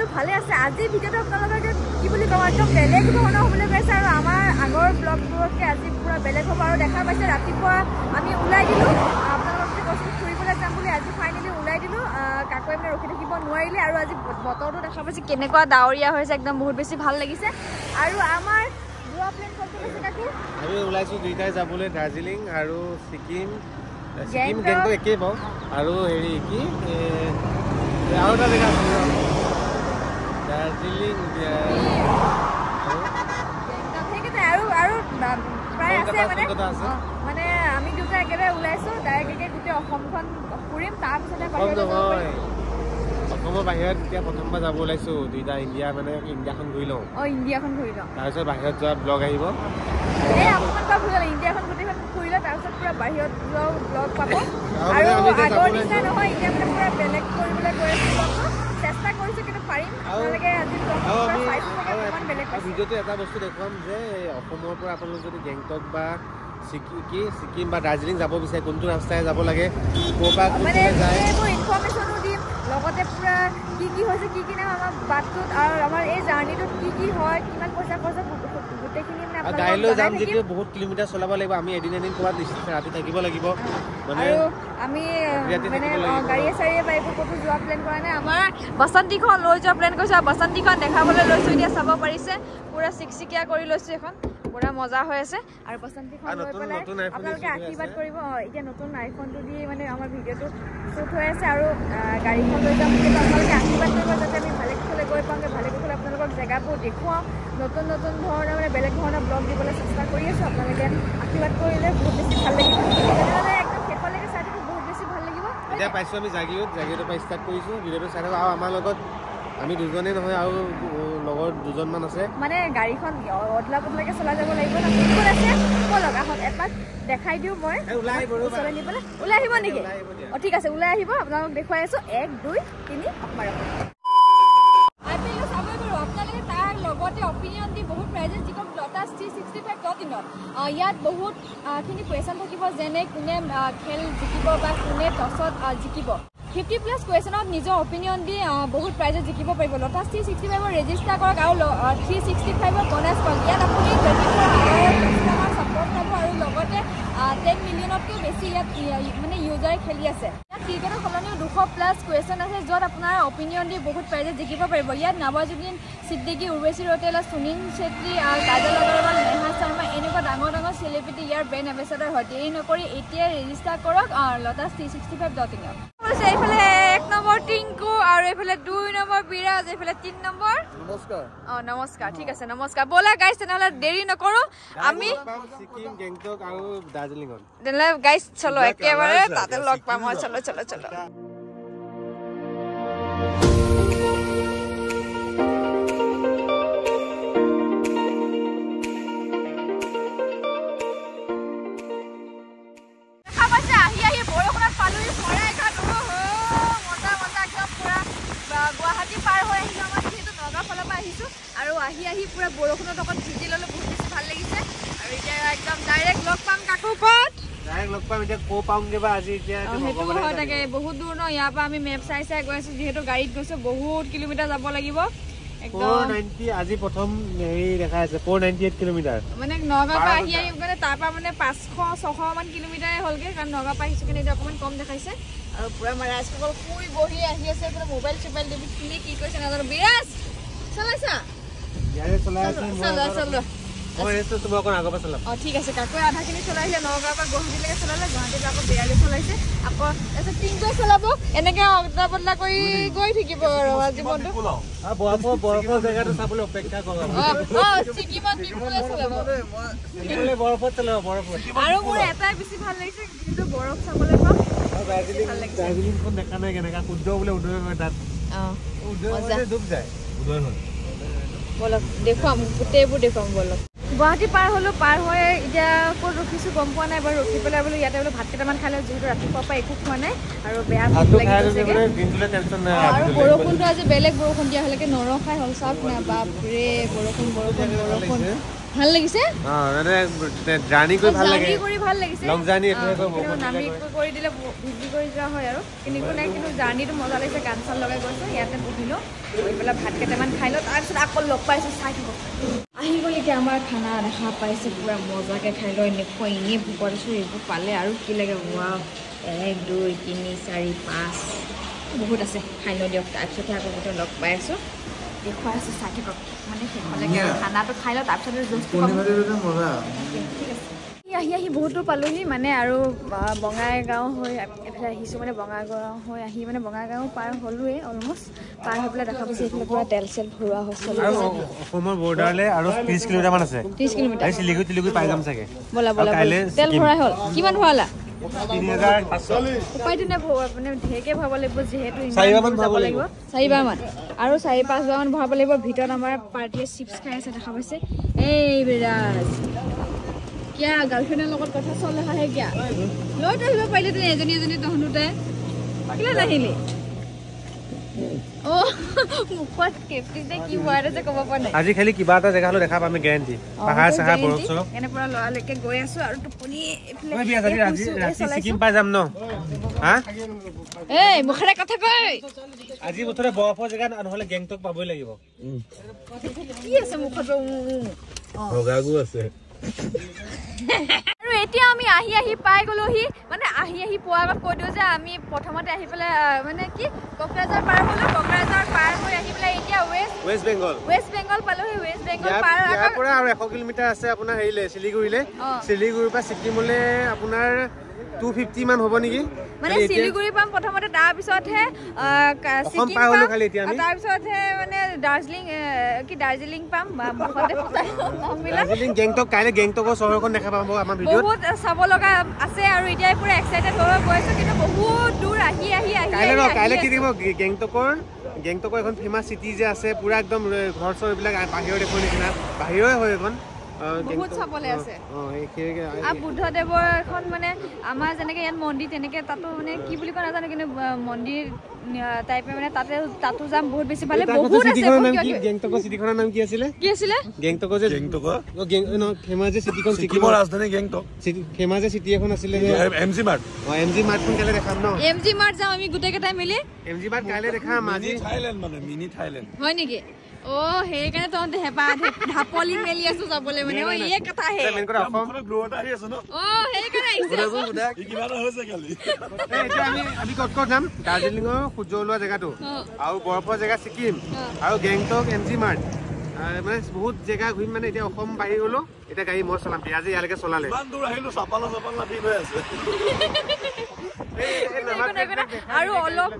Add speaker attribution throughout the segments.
Speaker 1: সকলো ভালে আছে। আজিৰ ভিডিঅ'টো আপোনালোকে কি বুলি ক'ম একদম বেলেগ ধৰণৰ হ'বলৈ গৈছে আৰু আমাৰ আগৰ ব্লগবোৰতকৈ আজি পূৰা বেলেগ হ'ব আৰু দেখা পাইছে। ৰাতিপুৱা আমি ওলাই দিলোঁ। আপোনালোকক কৈছিলোঁ ফুৰিবলৈ যাম বুলি। আজি ফাইনেলি ওলাই দিলোঁ। কাকোৱে মানে ৰখি থাকিব নোৱাৰিলে আৰু আজি বতৰটো দেখা পাইছে কেনেকুৱা ডাৱৰীয়া হৈছে একদম বহুত বেছি ভাল লাগিছে। আৰু আমাৰ যোৱা প্লেন ক'ত গৈছে কাকো?
Speaker 2: আমি ওলাইছোঁ দুইটাই যাবলৈ দাৰ্জিলিং আৰু ছিকিম। ছিকিম
Speaker 1: গেংটক।
Speaker 2: একেই বাৰু। আৰু হেৰি কি আৰু এটা জেগা। দাৰ্জিলিং এ, আৰু
Speaker 1: গেংটক সেইকেইটাই আৰু আৰু বা- প্ৰায় আছে।
Speaker 2: কলকাতা,
Speaker 1: মানে আমি দুটা একেবাৰে ওলাইছোঁ ডাইৰেক্ট একে গোটেই অসমখন ফুৰিম তাৰপিছতে
Speaker 2: অসম
Speaker 1: বাহিৰলৈ যাব
Speaker 2: নহয়।
Speaker 1: পাৰিম।
Speaker 2: অসমৰ বাহিৰত এতিয়া প্ৰথমবাৰ যাব ওলাইছোঁ দুইটা ইণ্ডিয়া মানে ইণ্ডিয়াখন ঘূৰি লওঁ।
Speaker 1: অ ইণ্ডিয়াখন ঘূৰি লওঁ।
Speaker 2: তাৰপিছত বাহিৰত যোৱা ব্লগ আহিব।
Speaker 1: এই অকণমান পৰা ঘূৰি লওঁ ইণ্ডিয়াখন গোটেইখন ঘূৰি লওঁ তাৰপিছত পূৰা বাহিৰত যোৱাও ব্লগ পাব।
Speaker 2: আৰু
Speaker 1: আৰু
Speaker 2: মানে আমি এতিয়া
Speaker 1: আগৰ
Speaker 2: যাব
Speaker 1: নিচিনা
Speaker 2: ওলাইছোঁ।
Speaker 1: নহয় এতিয়া মানে পূৰা বেলেগ কৰিবলৈ গৈ আছোঁ ব্লগটো চেষ্টা কৰিছোঁ কিন্তু পাৰিম। আপোনালোকে আজি
Speaker 2: ভিডিঅ'টো এটা বস্তু দেখুৱাম যে অসমৰ পৰা আপোনালোক যদি গেংটক বা কি? ছিকিম বা দাৰ্জিলিং যাব বিচাৰে কোনটো ৰাস্তাৰে যাব লাগে ক'ৰ পৰা
Speaker 1: ইনফৰ্মেশ্যনো দিম লগতে পূৰা কি কি হৈছে কি কি নাই আমাৰ বাটটোত আৰু আমাৰ এই জাৰ্ণিটোত কি কি হয় কিমান পইচা খৰচ গোটেইখিনি মানে
Speaker 2: আৰু গাড়ী লৈ
Speaker 1: আপোনালোকক
Speaker 2: যাম যেতিয়া বহুত কিলোমিটাৰ চলাব লাগিব আমি এদিন এদিন ক'ৰবাত নিশ্চয় ৰাতি থাকিব লাগিব। মানে
Speaker 1: আমি মানে। গাড়ীয়ে চাড়ীয়ে বা এইবোৰ ক'তো যোৱা প্লেন কৰা নাই। আমাৰ বাসন্তীখন লৈ যোৱা প্লেন কৰিছোঁ আৰু বাসন্তীখন দেখাবলৈ লৈছোঁ এতিয়া চাব পাৰিছে। পূৰা চিকচিকীয়া কৰি লৈছোঁ এখন। পূৰা মজা হৈ আছে। আৰু বাসন্তীখন
Speaker 2: আৰু
Speaker 1: লৈ পেলাই আপোনালোকে আশীৰ্বাদ। কৰিব। এতিয়া নতুন আইফোনটো দি মানে আমাৰ ভিডিঅ'টো শ্বুট হৈ আছে আৰু গাড়ীখন লৈ যাম আপোনালোকে আশীৰ্বাদ কৰিব যাতে আমি ভালে কুশলে গৈ পাওঁগৈ ভালে কুশলে আপোনালোকক জেগাবোৰ দেখুৱাওঁ। নতুন নতুন ধৰণৰ মানে বেলেগ ধৰণৰ ব্লগ দিবলৈ চেষ্টা কৰি আছোঁ। আপোনালোকে আশীৰ্বাদ কৰিলে বহুত বেছি ভাল লাগিব। তেনেহ'লে একদম শেষলৈকে চাই থাকক বহুত বেছি ভাল লাগিব।
Speaker 2: এতিয়া পাইছোঁ আমি জাগিৰোড। জাগিৰোডৰ পৰা ষ্টাৰ্ট কৰিছোঁ। ভিডিঅ'টো চাই থাকক আৰু আমাৰ লগত আমি দুজনেই নহয় আৰু লগৰ দুজনমান আছে।
Speaker 1: মানে গাড়ীখন অদলা বদলাকে চলাই যাব লাগিব কোন আছে? ব'লক আহক এপাক দেখাই দিওঁ মই।
Speaker 2: ওলাই আহিব ৰ'বা।
Speaker 1: ওচৰলৈ নি পেলাই। ওলাই আহিব নেকি। অঁ ঠিক আছে ওলাই আহিব। আপোনালোকক দেখুৱাই আছোঁ। এক দুই তিনি মাৰক আইপিএলটো চাবই পাৰোঁ আপোনালোকে তাৰ লগতে অপিনিয়ন দি বহুত প্ৰাইজেছ যিখন Lotus three sixty five dot ইনত ইয়াত বহুতখিনি কুৱেশ্যন থাকিব যেনে কোনে খেল জিকিব বা কোনে টছত জিকিব। ফিফটি প্লাছ কুৱেশ্যনত নিজৰ অপিনিয়ন দি বহুত প্ৰাইজেছ জিকিব পাৰিব। লটাছ থ্ৰী ছিক্সটি ফাইভৰ ৰেজিষ্টাৰ কৰক আৰু থ্ৰী ছিক্সটি ফাইভৰ বনাছ পাওক। ইয়াত আপুনি ছাপৰ্ট পাব আৰু লগতে টেন মিলিয়নতকৈ বেছি ইয়াত মানে ইউজাৰে খেলি আছে। ইয়াত ক্ৰিকেটৰ সলনিও দুশ প্লাছ কুৱেশ্যন আছে য'ত আপোনাৰ অপিনিয়ন দি বহুত প্ৰাইজেছ জিকিব পাৰিব। ইয়াত নৱাজুদ্দিন ছিদ্দিকী উৰ্বেশী ৰৌটেলা সুনীল চেত্ৰী আৰু কাজল আগৰৱাল নেহা শৰ্মা এনেকুৱা ডাঙৰ ডাঙৰ চেলিব্ৰিটি ইয়াৰ ব্ৰেণ্ড এম্বেচাডাৰ হয় দেৰি নকৰি এতিয়াই ৰেজিষ্টাৰ কৰক Lotus three sixty five dot ইনত এইফালে নম্বৰ টিংকু আৰু এইফালে দুই নম্বৰ বিৰাজ এইফালে তিনি নম্বৰ।
Speaker 2: নমস্কাৰ।
Speaker 1: অঁ নমস্কাৰ ঠিক আছে নমস্কাৰ। ব'লা গাইছ তেনেহ'লে দেৰি নকৰোঁ। আমি
Speaker 2: ছিকিম গেংটক আৰু দাৰ্জিলিঙত
Speaker 1: তেনেহ'লে গাইছ চলো একেবাৰে তাতে লগ পাম। চলো চলো চলো।
Speaker 2: ক'ৰ পামগৈ বা আজি এতিয়া
Speaker 1: অ,
Speaker 2: এইটো
Speaker 1: সেইটো
Speaker 2: ভগৱানে
Speaker 1: হয় তাকে
Speaker 2: জানিব।
Speaker 1: বহুত দূৰ ন ইয়াৰ পৰা আমি মেপ চাই চাই গৈ আছো যিহেতু গাড়ীত গৈছো বহুত কিলোমিটাৰ যাব লাগিব। একদম।
Speaker 2: 490 আজি প্ৰথম হেৰি দেখাই আছে 498 কিলোমিটাৰ
Speaker 1: মানে নগাঁৱৰ পৰা
Speaker 2: বাৰ
Speaker 1: আহি আহি মানে তাৰ পৰা মানে পাঁচশ ছশ মান কিলোমিটাৰে হ'লগে কাৰণ নগাঁৱৰ পৰা আহিছো কাৰণে এতিয়া অকণমান কম দেখাইছে। আৰু পুৰা আমাৰ ৰাজসকল শুই বহি আহি আছে এইফালে মোবাইল চোবাইল টিভি তুমি কি কৈছে নাজানো। বিৰাজ চলাইছা?
Speaker 2: ইয়াৰে চলাই আছে মই
Speaker 1: চলোৱা
Speaker 2: আগত-
Speaker 1: চলোৱা।
Speaker 2: মই ৰেষ্টটো তোমাৰ অকণ আগৰ পৰা চলাম
Speaker 1: অঁ ঠিক আছে কাকুৱে আধাখিনি চলাইছে নগাঁৱৰ পৰা গুৱাহাটীলৈকে চলালে গুৱাহাটীৰ পৰা আকৌ বিৰালী চলাইছে। আকৌ তাৰপিছত টিংটোৱে চলাব এনেকৈ অদলা বদলা কৰি গৈ থাকিব আৰু জীৱনটো।
Speaker 2: আৰু বৰফৰ বৰফৰ জেগাটো চাবলৈ অপেক্ষা কৰোঁ আমি।
Speaker 1: অঁ অঁ ছিকিমত টিংটোৱে চলাব।
Speaker 2: শিকিবলৈ বৰফত চলাব বৰফত।
Speaker 1: আৰু মোৰ এটাই বেছি ভাল লাগিছে যিহেতু বৰফ চাবলৈ পাম
Speaker 2: আৰু দাৰ্জিলিং
Speaker 1: ভাল লাগিছে।
Speaker 2: দাৰ্জিলিংখন দেখা নাই কেনেকা সূৰ্য বোলে উদয় হয় তাত।
Speaker 1: অঁ
Speaker 2: উদয়
Speaker 1: মজা।
Speaker 2: হয় ডুব যায়। উদয় হয়।
Speaker 1: বলক দেখুৱাম গোটেইবোৰ দেখুৱাম বলক। গুৱাহাটী পাৰ হ'লোঁ পাৰ হৈ এতিয়া ক'ত ৰখিছোঁ গম পোৱা নাই বাৰু ৰখি পেলাই বোলো ইয়াতে বোলো ভাত কেইটামান খালে যিহেতু ৰাতিপুৱাৰ পৰা একো খোৱা নাই আৰু বেয়া আৰু। বৰষুণটো আজি বেলেগ বৰষুণ দিয়া হ'লেকে নৰখাই হ'ল চাওক না বাপৰে বৰষুণ বৰষুণ বৰষুণ
Speaker 2: লাগিছে।
Speaker 1: ভাল লাগিছে
Speaker 2: অ মানে জাৰ্ণি কৰি ভাল লাগে
Speaker 1: জাৰ্ণি কৰি ভাল লাগিছে
Speaker 2: লং জাৰ্ণি
Speaker 1: অ,
Speaker 2: এইটোৱে কয়,
Speaker 1: কিন্তু
Speaker 2: বহুত
Speaker 1: নামি
Speaker 2: দিনে কয়।
Speaker 1: কৰি দিলে ভিজি কৰি যোৱা হয় আৰু কিন্তু একো নাই কিন্তু জাৰ্ণিটো মজা লাগিছে গান চান লগাই গৈছোঁ ইয়াতে বহিলোঁ বহি পেলাই ভাত কেইটামান খাই লওঁ তাৰপিছত আকৌ লগ পাইছোঁ চাই থাকক আহি গ'ল এতিয়া আমাৰ খানা দেখা পাইছে পূৰা মজাকৈ খাই লওঁ এনেকুৱা এনেই ভোকত আছোঁ এইবোৰ পালে আৰু কি লাগে ৱাও এক দুই তিনি চাৰি পাঁচ বহুত আছে খাই লওঁ দিয়ক তাৰপিছতহে আকৌ গোটেই লগ পাই আছোঁ। দেখুৱাই আছোঁ চাই থাকক মানে শেষলৈকে খানাটো খাই লওঁ তাৰপিছত জুচটো আহি আহি আহি বহুতো পালোহি মানে আৰু বঙাইগাঁও হৈ এফালে আহিছোঁ মানে বঙাইগাঁও হৈ আহি মানে বঙাইগাঁও পাৰ হ'লোৱে অলমষ্ট পাৰ হৈ পেলাই দেখা পাইছোঁ এইফালে পূৰা তেল চেল ভৰোৱা হৈছে
Speaker 2: অসমৰ বৰ্ডাৰলৈ আৰু ত্ৰিছ কিলোমিটাৰ মান আছে।
Speaker 1: ত্ৰিছ কিলোমিটাৰ।
Speaker 2: চিলিগুৰি চিলিগুৰি পাই যাম চাগে।
Speaker 1: ব'লা ব'লা তেল। ভৰাই হ'ল। কিমান ভৰালা? উপায়টো নাই ভৰোৱা- মানে ঢেৰকৈ ভৰাব লাগিব যিহেতু দূৰ যাব লাগিব। চাৰিবাৰমান। আৰু চাৰি পাঁচবাৰমান ভৰাব লাগিব। ভিতৰত আমাৰ পাৰ্টীয়ে চিপছ খাই আছে দেখা পাইছে। এই বিৰাজ। কিয়া গাৰ্লফ্ৰেণ্ডৰ লগত কথা চলে আহে কিয়া লৈ আহিব পাৰিলে তুমি এজনী এজনী তহঁতোতে। কেলৈ নাহিলি অ' মুখত কেপটিতে কি হোৱাত আছে ক'ব পৰা নাই।
Speaker 2: আজি খালি কিবা এটা জেগা হ'লেও দেখা পাম গেৰেণ্টি পাহাৰ চাহাৰ বৰফ চৰফ।
Speaker 1: এনে পৰা লৰালৈকে গৈ আছো আৰু টোপনি এইফালে
Speaker 2: ঐ বিয়াজ, আজি
Speaker 1: এই
Speaker 2: ৰাতি
Speaker 1: শুইছো, এই
Speaker 2: ৰাতি
Speaker 1: চলাইছো।
Speaker 2: ছিকিম পাই যাম ন? হা?
Speaker 1: এই মুখেৰে কথা কয়
Speaker 2: আজি মুঠতে বৰফৰ জেগা নহ'লে গেংটক পাবই লাগিব।
Speaker 1: কি আছে মুখত? উ, উ, উ।
Speaker 3: ৰগাগু আছে।
Speaker 1: আৰু এতিয়া আমি আহি আহি পাই গলোহি। মানে আহি আহি পোৱাৰ আগত কৈ দিওঁ যে আমি প্ৰথমতে আহি পেলাই মানে কি কোকৰাঝাৰ পাৰ হলো। কোকৰাঝাৰ পাৰ হৈ আহি পেলাই এতিয়া West
Speaker 2: West Bengal.
Speaker 1: West Bengal পালোহি ৱেষ্ট বেংগল পাৰ
Speaker 2: ইয়াৰ পৰা আৰু এশ কিলোমিটাৰ আছে আপোনাৰ হেৰিলে চিলিগুৰিলে
Speaker 1: অ।
Speaker 2: চিলিগুৰিৰ পৰা ছিকিমলৈ আপোনাৰ টু ফিফটি মান হ'ব নেকি?
Speaker 1: মানে চিলিগুৰি পাম প্ৰথমতে তাৰপিছতহে তাৰপিছতহে মানে দাৰ্জিলিং কি দাৰ্জিলিং পাম বা মুখতে ফুটাই নামবিলাক
Speaker 2: দাৰ্জিলিং গেংটক কাইলৈ গেংটকৰ চহৰখন দেখা পাব আমাৰ
Speaker 1: বহুত চাব লগা আছে আৰু এতিয়া পুৰা এক্সাইটেড হৈ হৈ গৈছো কিন্তু বহুত দূৰ আহি আহি আহি
Speaker 2: কাইলৈ কি। থাকিব গে- গেংটকৰ গেংটকৰ এখন ফেমাছ চিটি যে আছে পুৰা একদম ঘৰ চৰ এইবিলাক বাহিৰৰ দেশৰ নিচিনা। বাহিৰৰে হয় এখন অ,
Speaker 1: বহুত চাবলৈ আছে। বুদ্ধদেৱৰ এখন মানে আমাৰ যেনেকে ইয়াত মন্দিৰ তেনেকে তাতো মানে কি বুলি কয় নাজানো কিন্তু মন্দিৰ টাইপে মানে তাতে তাতো যাম বহুত বেছি ভালে বহুত আছে
Speaker 2: কি
Speaker 1: কিবি।
Speaker 2: গেংটকৰ চিটিখনৰ নাম কি আছিলে?
Speaker 1: কি আছিলে?
Speaker 2: গেংটকৰ যে
Speaker 3: গেংটকৰ?
Speaker 2: অ, গেং ন ফেমাছ যে চিটিখন
Speaker 3: ছিকিমৰ ৰাজধানী গেংটক।
Speaker 2: ফেমাছ যে চিটি এখন আছিলে
Speaker 3: এম জি মাৰ্ট।
Speaker 2: অ এম জি মাৰ্টখন কাইলৈ দেখাম ন?
Speaker 1: এম জি মাৰ্ট যাম আমি গোটেই কেইটাই মিলি।
Speaker 2: এম জি মাৰ্ট কাইলৈ দেখাম আজি
Speaker 3: মিনি থাইলেণ্ড মানে মিনি থাইলেণ্ড।
Speaker 1: হয় নেকি? অ সেইকাৰণে তহঁতে হেঁপাহ ঢাপলি মেলি আছো যাবলৈ মানে। অ এই কথা হে।
Speaker 2: আমি ক'ত ক'ত যাম? দাৰ্জিলিঙৰ সূৰ্য ওলোৱা জেগাটো। আৰু বৰফৰ জেগা ছিকিম। আৰু গেংটক এম জি মাৰ্ট মানে বহুত জেগা ঘূৰিম মানে এতিয়া অসম বাঢ়ি গ'লো এতিয়া গাড়ী মই চলাম আজি ইয়ালৈকে চলালে।
Speaker 1: আৰু অলপ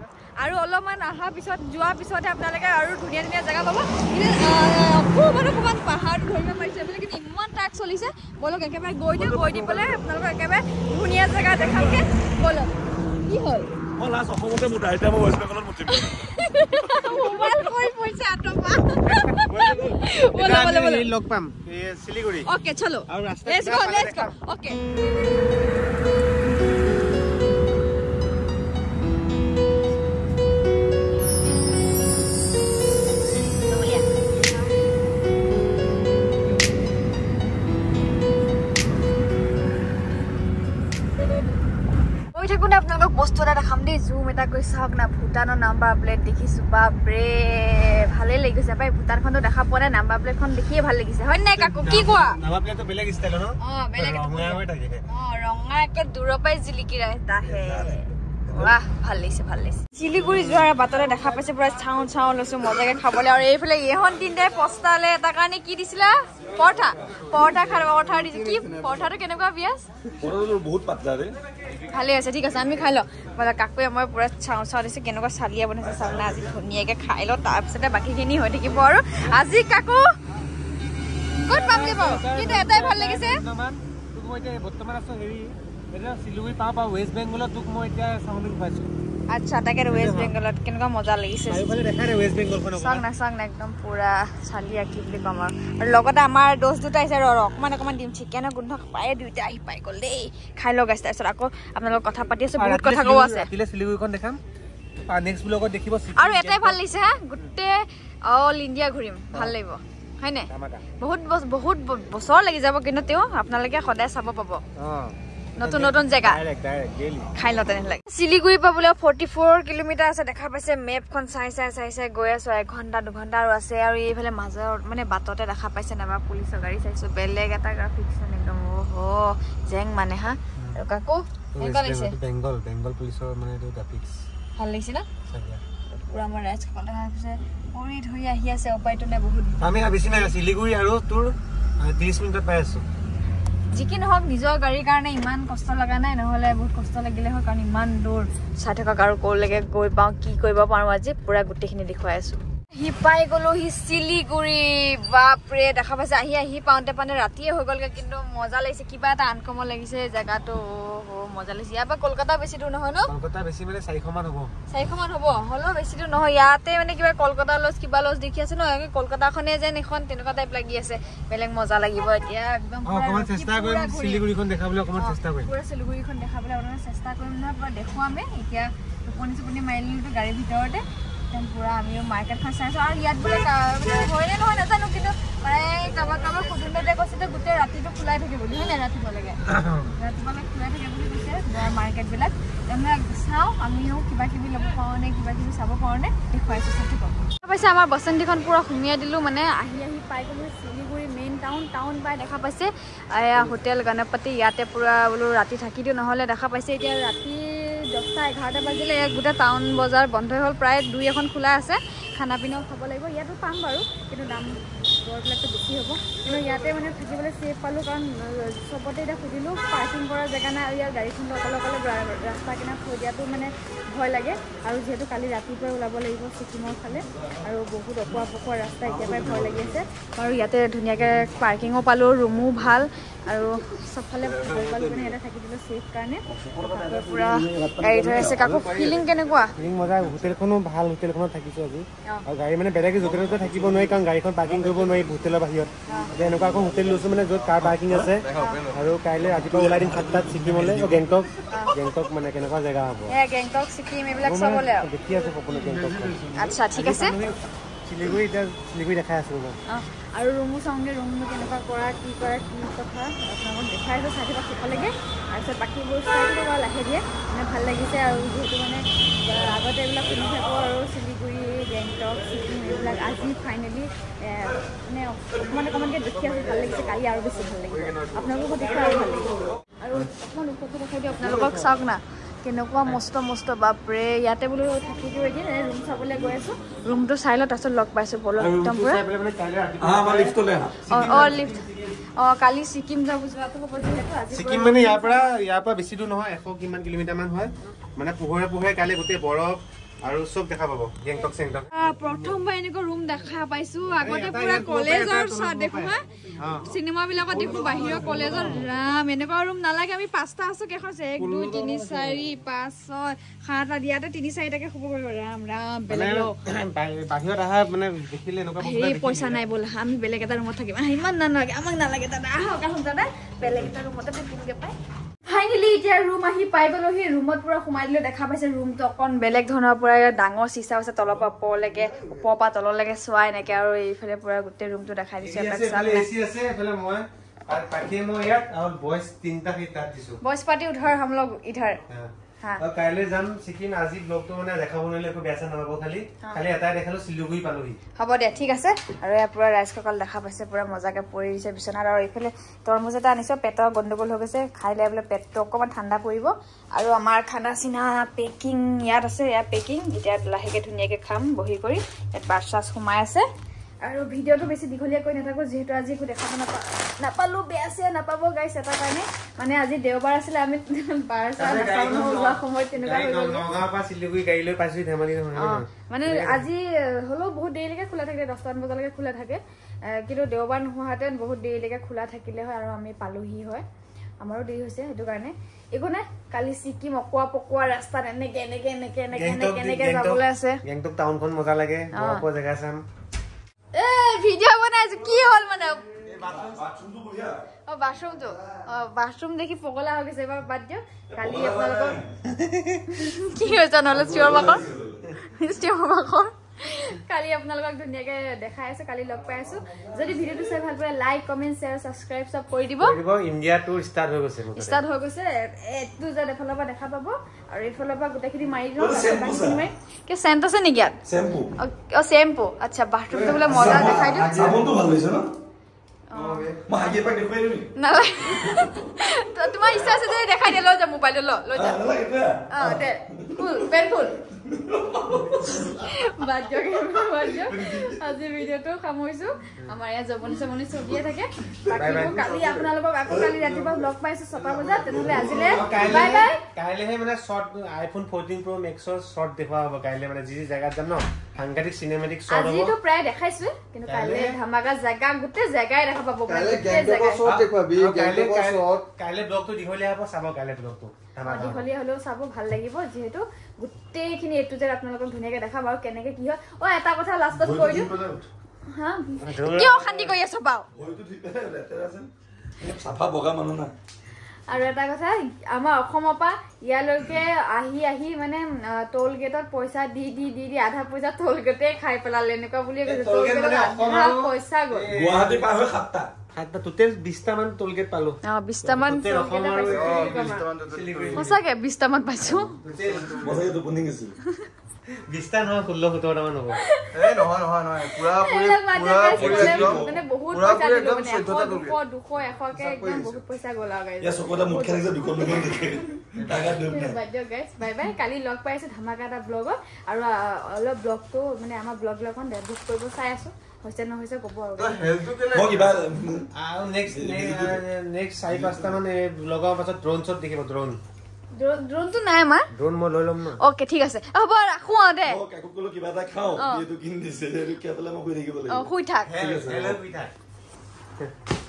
Speaker 1: আৰু অলপমান অহাৰ পিছত যোৱাৰ পিছতহে আপোনালোকে আৰু ধুনীয়া ধুনীয়া জেগা পাব। অকণমান অকণমান পাহাৰ ধৰিব পাৰিছে। বোলে কিন্তু ইমান ট্ৰাক চলিছে। ব'লক একেবাৰে গৈ দিওঁ গৈ দি পেলাই আপোনালোকক একেবাৰে ধুনীয়া জেগা দেখামগে ব'লক কি হ'ল?
Speaker 3: মই লাষ্ট অসমতে মুঠা এতিয়া মই
Speaker 1: দেই জুম এটা কৰি চাওক না ভূটানৰ নাম্বাৰ প্লেট দেখিছো বাপৰে ভালেই লাগিছে পাই ভূটানখনতো দেখা পোৱা নাই নাম্বাৰ প্লেটখন দেখিয়ে ভাল লাগিছে। হয় নাই কাকো? কি কোৱা?
Speaker 2: ৰঙা
Speaker 1: একে দূৰৰ পৰাই জিলিকি আহে বাহ ভাল লাগিছে ভাল লাগিছে। শিলিগুৰি যোৱাৰ বাটতে দেখা পাইছে পুৰা চাওঁ চাওঁ লৈছো মজাকে খাবলৈ। আৰু এইফালে এইখন তিনিটাই পস্তালে এটা কাৰণে কি দিছিলা? পৰঠা পৰঠা খাব পৰঠা দিছে কি পৰঠাটো কেনেকুৱা বিয়াজ
Speaker 3: পটলটো বহুত পাতলা ৰে।
Speaker 1: ভালে আছে ঠিক আছে আমি খাই লওঁ। মানে কাকুৱে মই পুৰা চাওঁ চাওঁ দিছে কেনেকুৱা চালিয়া বনাইছে চাওঁ না আজি ধুনীয়াকে খাই লওঁ তাৰপিছতে বাকীখিনি হৈ থাকিব আৰু। আজি কাকু ক'ত পামগে বাৰু? কিন্তু এটাই ভাল লাগিছে।
Speaker 2: বৰ্তমান তোক মই এতিয়া বৰ্তমান আছো হেৰি এতিয়া চিলিগুৰি পাওঁ পাওঁ ৱেষ্ট বেংগলত তোক মই এতিয়া চাউণ্ডটো পাইছো।
Speaker 1: আচ্ছা তাকে ৱেষ্ট বেংগলত কেনেকুৱা মজা লাগিছে? চাওক না চাওক না একদম পুৰা চালিয়া কি বুলি ক'ম আৰু। আৰু লগতে আমাৰ দোষ দুটা আহিছে ৰ ৰ, অকণমান অকণমান দিম। চিকেনৰ গোন্ধ পায়ে দুইটা আহি পাই গ'ল দেই। খাই লওক গাইছে তাৰপিছত আকৌ আপোনালোকক কথা পাতি আছো বহুত কথা ক'ব আছে। আৰু এটাই ভাল লাগিছে হা গোটেই অল ইণ্ডিয়া ঘূৰিম ভাল লাগিব। হয়নে? বহুত বহুত বছৰ লাগি যাব কিন্তু তেওঁ আপোনালোকে সদায় চাব পাব। নতুন নতুন জেগা। খাই লওঁ তেনেহ'লে শিলিগুৰিৰ পৰা বোলে ফৰ্টি ফ'ৰ কিলোমিটাৰ আছে দেখা পাইছে মেপখন চাই চাই চাই চাই গৈ আছো এঘণ্টা দুঘণ্টা আৰু আছে আৰু এইফালে মাজৰ মানে বাটতে দেখা পাইছে নাইবা পুলিচৰ গাড়ী চাইছো। বেলেগ এটা গ্ৰাফিক্স একদম অহ জেং মানে হা। আৰু কাকো এনেকুৱা লাগিছে?
Speaker 2: বেংগল বেংগল পুলিচৰ মানে এইটো গ্ৰাফিক্স
Speaker 1: ভাল লাগিছে ন?
Speaker 2: চাগে
Speaker 1: পুৰা আমাৰ ৰাইজ দেখা পাইছে পৰি ধৰি আহি আছে উপায়টো নাই বহুত।
Speaker 2: আমি বেছি নাই শিলিগুৰি আৰু তোৰ ত্ৰিছ মিনিটত পাই আছো।
Speaker 1: যি কি নহওক নিজৰ গাড়ীৰ কাৰণে ইমান কষ্ট লগা নাই নহ'লে বহুত কষ্ট লাগিলে হয় কাৰণ ইমান দূৰ চাই থাকক আৰু ক'লৈকে গৈ পাওঁ কি কৰিব পাৰোঁ আজি পূৰা গোটেইখিনি দেখুৱাই আছোঁ। সি পাই গ'লো সি চিলিগুৰি। বাপৰে দেখা পাইছে আহি আহি পাওঁতে পাওঁতে ৰাতিয়ে হৈ গ'লগৈ কিন্তু মজা লাগিছে কিবা এটা আনকমন লাগিছে জেগাটো। মজা লাগিছে। ইয়াৰ পৰা কলকাতা বেছি দূৰ নহয় ন?
Speaker 2: কলকাতা বেছি মানে চাৰিশ মান হ'ব।
Speaker 1: চাৰিশ হ'ব হ'লেও বেছি দূৰ নহয়। ইয়াতে মানে কিবা কলকাতা লজ কিবা লজ দেখি আছে ন? কলকাতাখনে যেন এখন তেনেকুৱা টাইপ লাগি আছে। বেলেগ মজা লাগিব এতিয়া একদম
Speaker 2: অকণমান চেষ্টা কৰিম
Speaker 1: ঘূৰিম।
Speaker 2: শিলিগুৰিখন দেখাবলৈ অকণমান
Speaker 1: অ,
Speaker 2: চেষ্টা কৰিম।
Speaker 1: পুৰা চিলিগুৰিখন দেখাবলৈ আপোনালোকে চেষ্টা কৰিম নহয় পুৰা দেখুৱামে। এতিয়া টোপনি চুপনি মাৰি লিলো গাড়ীৰ ভিতৰতে। একদম পুৰা আমিও মাৰ্কেটখন চাই আছোঁ। আৰু ইয়াত বোলে হয়নে নহয় নাজানো কিন্তু মানে কাৰোবাক কাৰোবাক সুধোতে কৈছে যে গোটেই ৰাতিটো খোলাই থাকে বুলি হয় নাই ৰাতিপুৱালৈকে? ৰাতিপুৱালৈ খোলাই থাকে বুলি কৈছে বৰ মাৰ্কেটবিলাক তেনেহ'লে চাওঁ আমিও কিবা কিবি ল'ব পাৰোঁ নে কিবা কিবি চাব পাৰোঁ নে দেখুৱাইছোঁ চাই থাকক পাইছে আমাৰ বসন্তীখন পূৰা সুমিয়াই দিলোঁ মানে আহি আহি পাই গ'লো শিলিগুৰি মেইন টাউন টাউন পাই দেখা পাইছে। এয়া হোটেল গণপতি ইয়াতে পূৰা বোলো ৰাতি থাকি দিওঁ নহ'লে দেখা পাইছে এতিয়া ৰাতি দহটা এঘাৰটা বাজিলে ইয়াত গোটেই টাউন বজাৰ বন্ধই হ'ল প্ৰায় দুই এখন খোলা আছে। খানা পিনাও খাব লাগিব ইয়াতো পাম বাৰু কিন্তু দাম দৰবিলাকতো বেছি হ'ব। কিন্তু ইয়াতে মানে থাকিবলৈ ছেফ পালোঁ কাৰণ চবতে এতিয়া সুধিলোঁ পাৰ্কিং কৰা জেগা নাই আৰু ইয়াৰ গাড়ীখনটো অকলে অকলে ৰাস্তা কিনাৰত থৈ দিয়াটো মানে ভয় লাগে। আৰু যিহেতু কালি ৰাতিপুৱাই ওলাব লাগিব ছিকিমৰ ফালে আৰু বহুত অকোৱা পকোৱা ৰাস্তা পৰাই ভয় লাগি আছে। আৰু ইয়াতে ধুনীয়াকৈ পাৰ্কিঙো পালোঁ ৰুমো ভাল আৰু চবফালে ভাল পালোঁ মানে ইয়াতে থাকি দিলোঁ ছেফ কাৰণে। পূৰা গাড়ী থৈ আছে। কাকো ফিলিং কেনেকুৱা?
Speaker 2: ফিলিং মজা হোটেলখনো ভাল হোটেলখনত থাকিছোঁ আজি। আৰু গাড়ী মানে বেলেগে য'তে ত'তে থাকিব নোৱাৰি কাৰণ গাড়ীখন পাৰ্কিং কৰিব নোৱাৰি। হোটেলৰ বাহিৰত। এতিয়া এনেকুৱা এখন হোটেল লৈছোঁ মানে য'ত কাৰ পাৰ্কিং আছে। আৰু কাইলৈ ৰাতিপুৱা ওলাই দিম সাতটাত ছিকিমলৈ। গেংটক। গেংটক মানে কেনেকুৱা জেগা হ'ব?
Speaker 1: গেংটক ছিকিম এইবিলাক চাবলৈ
Speaker 2: দেখি আছোঁ সপোনত গেংটকখন
Speaker 1: আচ্ছা ঠিক আছে।
Speaker 2: শিলিগুৰি এতিয়া শিলিগুৰি দেখাই আছোঁ মই।
Speaker 1: আৰু ৰুমো চাওঁগৈ ৰুমটো কেনেকুৱা কৰা কি কৰা কি কথা। আপোনালোকক দেখাই আছোঁ চাই থকা শেষলৈকে তাৰপিছত বাকীবোৰ চাই দিব বাৰু লাহে দিয়ে মানে ভাল লাগিছে আৰু যিহেতু মানে আগতে এইবিলাক শুনি থাকোঁ আৰু শিলিগুৰি গেংটক ছিকিম। এইবিলাক আজি ফাইনেলি মানে অকণমান অকণমানকৈ দেখি আছোঁ ভাল লাগিছে কালি আৰু বেছি ভাল লাগিব আপোনালোকক দেখুৱাই আৰু ভাল লাগিব আৰু অকণমান ওপৰটো দেখাই দিওঁ আপোনালোকক চাওক না কেনেকুৱা মস্ত মস্ত বাপৰে ইয়াতে বোলো থাকি দিওঁ এদিন এনে ৰুম চাবলৈ গৈ আছোঁ। ৰুমটো চাই লওঁ তাৰপিছত লগ পাইছোঁ বলক একদম পূৰা। অঁ অঁ লিফ্ট অঁ কালি ছিকিম যাব যোৱাটো হ'ব যিহেতু আজি
Speaker 2: ছিকিম মানে ইয়াৰ পৰা ইয়াৰ পৰা বেছি দূৰ নহয় এশ কিমান কিলোমিটাৰ মান হয়। মানে পোহৰে পোহৰে কাইলৈ গোটেই বৰফ আৰু চব দেখা পাব গেংটক চেংটক।
Speaker 1: আহ, প্ৰথমবাৰ এনেকুৱা ৰুম দেখা পাইছো। আগতে পুৰা কলেজৰ দেখো হা?
Speaker 2: অঁ।
Speaker 1: চিনেমা বিলাকত দেখো বাহিৰৰ কলেজত ৰাম এনেকুৱা ৰুম নালাগে। আমি পাঁচটা আছো কেইখন? আছে এক দুই তিনি চাৰি পাঁচ ছয় সাত আঠ ইয়াতে তিনি চাৰিটাকে শুব পাৰিব ৰাম ৰাম বেলেগ
Speaker 2: বাহিৰত অহা মানে দেখিলে এনেকুৱা
Speaker 1: হেৰি
Speaker 2: দেখি
Speaker 1: পইচা নাই ব'লা আমি বেলেগ এটা ৰুমত থাকিম। আহ, ইমান নালাগে আমাক নালাগে দাদা আহক আহক দাদা। বেলেগ এটা ৰুমতে থাকিমগে পাই ফাইনেলি এতিয়া ৰুম আহি পাই গ'লোহি ৰুমত পুৰা সোমাই দিলে দেখা পাইছে ৰুমটো অকণ বেলেগ ধৰণৰ পুৰা ডাঙৰ চিচা আছে তলৰ পৰা ওপৰলৈকে ওপৰৰ পৰা তললৈকে চোৱা এনেকে আৰু এইফালে পুৰা গোটেই ৰুমটো দেখাই দিছে
Speaker 2: সেই
Speaker 1: বইজ পাৰ্টি উধাৰ হাম লোগ ইধাৰ।
Speaker 2: কাইলৈ যাম ছিকিম আজি ব্লগটো মানে দেখাব নোৱাৰিলে একো বেয়া চেয়া নহ'ব খালি। খালি এটাই দেখালো চিলিগুৰি পালোহি।
Speaker 1: হ'ব দিয়া ঠিক আছে। আৰু ইয়াৰ পুৰা ৰাইচ ককাল দেখা পাইছে পুৰা মজাকে পৰি দিছে বিচনাত। আৰু এইফালে তৰমুজ এটা আনিছো পেটৰ গণ্ডগোল হৈ গৈছে। খাই লৈ বোলে পেটটো অকণমান ঠাণ্ডা পৰিব। আৰু আমাৰ খানা চিনা পেকিং ইয়াত আছে ইয়াত পেকিং। এতিয়া লাহেকৈ ধুনীয়াকৈ খাম বহি কৰি। ইয়াত বাছ চাছ সোমাই আছে। আৰু ভিডিঅ'টো বেছি দীঘলীয়া কৰি নাথাকোঁ যিহেতু আজি একো দেখাব নাপা নাপালোঁ বেয়া চেয়া নাপাব গাইছ এটা কাৰণে। মানে আজি দেওবাৰ আছিলে আমি বাৰ চাৰ ওলোৱা সময়ত তেনেকুৱা মানে আজি হ'লেও বহুত দেৰিলৈকে খোলা থাকে দহটামান বজালৈকে খোলা থাকে। কিন্তু দেওবাৰ নোহোৱাহেঁতেন বহুত দেৰিলৈকে খোলা থাকিলে হয় আৰু আমি পালোহি হয়। আমাৰো দেৰি হৈছে সেইটো কাৰণে। একো নাই কালি ছিকিম অকোৱা পকোৱা ৰাস্তাত এনেকে এনেকে এনেকে এনেকে এনেকে এনেকে যাবলৈ আছে।
Speaker 2: গেংটক টাউনখন মজা লাগে জেগা চাম।
Speaker 1: এ ভিডিঅ' বনাই আছো কি হ'ল মানে? অ বাথৰুমটো। অ বাথৰুম দেখি পগলা হৈ গৈছে এবাৰ বাদ দিয়ক। কালি আপোনালোকৰ কি হৈছে নহ'লে চিঞৰ বাখৰ? চিঞৰ বাখৰ? কালি আপোনালোকক ধুনীয়াকে দেখাই আছো কালি লগ পাই আছো। যদি ভিডিঅ'টো চাই ভাল পালে লাইক কমেণ্ট শ্বেয়াৰ ছাবস্ক্ৰাইব চব কৰি দিব।
Speaker 2: ইণ্ডিয়া টুৰ ষ্টাৰ্ট হৈ গৈছে।
Speaker 1: ষ্টাৰ্ট হৈ গৈছে। এইটো যে এফালৰ পৰা দেখা পাব। আৰু এইফালৰ পৰা গোটেইখিনি মাৰি দিওঁ কি চেণ্ট আছে নেকি ইয়াত?
Speaker 3: চেম্পু
Speaker 1: অ চেম্পু আচ্ছা বাথৰুমটো বোলে মজা দেখাই দিওঁ। তোমাৰ ইচ্ছা আছে যদি দেখাই দিয়া লৈ যা মোবাইলটো ল লৈ যা। অ দে ফুল পেন ফুল। বাদ দিয়ক এইবোৰ বাদ দিয়ক। আজি ভিডিঅ'টো সামৰিছো। আমাৰ ইয়াত জমনি চমনি চলিয়ে থাকে। বাকীবোৰ কালি আপোনালোকক আকৌ কালি ৰাতিপুৱা লগ পাইছো ছটা বজাত। তেনেহ'লে আজিলে বাই বাই।
Speaker 2: কাইলেহে মানে শ্বৰ্ট আইফোন ফৰ্টিন প্ৰ মেক্সৰ শ্বৰ্ট দেখুওৱা হ'ব। কাইলে মানে যি যি জেগাত যাম ন সাংঘাতিক চিনেমেটিক শ্বৰ্ট হ'ব।
Speaker 1: আজিতো প্ৰায় দেখাইছোৱে কিন্তু কাইলে ধামাকা জেগা গোটেই জেগাই দেখা পাব।
Speaker 4: কাইলে
Speaker 2: কাইলে ব্লগটো দীঘলীয়া হ'ব চাব কাইলে ব্লগটো।
Speaker 1: দীঘলীয়া হলেও চাব ভাল লাগিব যিহেতু গোটেইখিনি এইটো যে আপোনালোকক ধুনীয়াকে দেখাম আৰু কেনেকে কি হয়। অ এটা কথা লাষ্টত কৈ দিওঁ। হা। কিয় অশান্তি কৰি আছ
Speaker 3: আছে চাফা বগা মানুহ না
Speaker 1: আৰু এটা কথা আমাৰ অসমৰ পৰা ইয়ালৈকে আহি আহি মানে টোল গেটত পইচা দি দি দি দি আধা পইচা টোল গেটে খাই পেলালে এনেকুৱা বুলিয়ে কৈছে। টোল গেটত পইচা গ'ল।
Speaker 2: এই-
Speaker 3: গুৱাহাটী পাৰ হৈ সাতটা।
Speaker 2: সাতটা টোটেল বিশটা মান টোলগেট পালো
Speaker 1: অ বিশটামান
Speaker 2: আৰু
Speaker 1: আৰু। সঁচাকে বিশটামান পাইছো
Speaker 2: টোটেল বিশটা নহয় ষোল্ল সোতৰটা মান হ'ব
Speaker 1: আৰু. কালি লগ ধামাকা এটা ব্লগত আৰু অলপ ব্লগটো মানে আমাৰ ব্লগ লগন ডেভলপ কৰিব চাই আছো হৈছে নহৈছে ক'ব আৰু।
Speaker 3: মই কিবা
Speaker 2: আৰু নেক্সট নেক্সট চাৰি পাঁচটা মান এই ব্লগৰ পাছত ড্ৰোন শ্বট দেখিব ড্ৰোন
Speaker 1: ড্ৰ- ড্ৰোনটো নাই আমাৰ।
Speaker 2: ড্ৰোন মই লৈ ল'ম ন।
Speaker 1: অকে ঠিক আছে। অ, হ'ব ৰাখো আৰু দে।
Speaker 3: মই কাকো ক'লো কিবা এটা খাওঁ
Speaker 1: অ।
Speaker 3: এইটো কিনি দিছে সেইটো খাই পেলাই মই শুই থাকিব
Speaker 1: অ
Speaker 3: লাগিব
Speaker 1: শুই থাক।
Speaker 3: ঠিক আছে,
Speaker 2: হেল্ল'